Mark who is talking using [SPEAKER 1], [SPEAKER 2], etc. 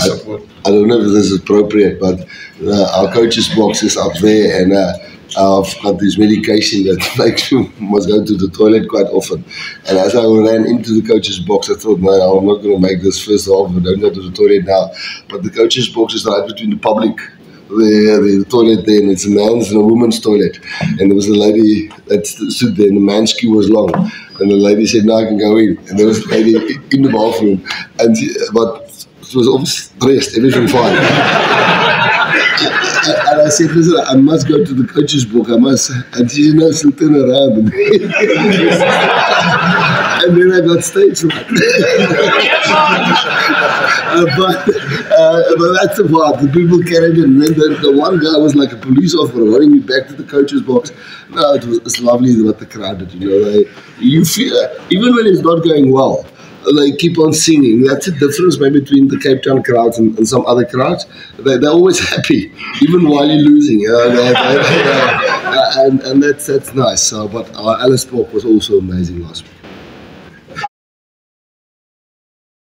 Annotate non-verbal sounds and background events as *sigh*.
[SPEAKER 1] I, I, don't know if this is appropriate, but uh, our coach's box is up there, and uh, I've got this medication that *laughs* makes me must go to the toilet quite often. And as I ran into the coach's box, I thought, no, I'm not going to make this first half. I don't go to the toilet now. But the coach's box is right between the public the, the toilet there, and it's a man's and a woman's toilet. And there was a lady that stood there, and the man's queue was long. And the lady said, "No, I can go in." And there was a lady in the bathroom, and she, but was all dressed, everything fine. *laughs* and I said, listen, I must go to the coach's book. I must. And she no, she'll turn around. *laughs* And, then I got stage fright. *laughs* uh, but, uh, but that's the part. The people carried it. And then the, the, one guy was like a police officer running me back to the coach's box. No, it was lovely what the crowd did. You know, they, you feel, even when it's not going well, they keep on singing. That's the difference maybe between the Cape Town crowds and, and some other crowds. They, they're always *laughs* happy, even while you're losing. You know, they, they, *laughs* uh, and and that's that's nice. So, but our Ellis Park was also amazing last week.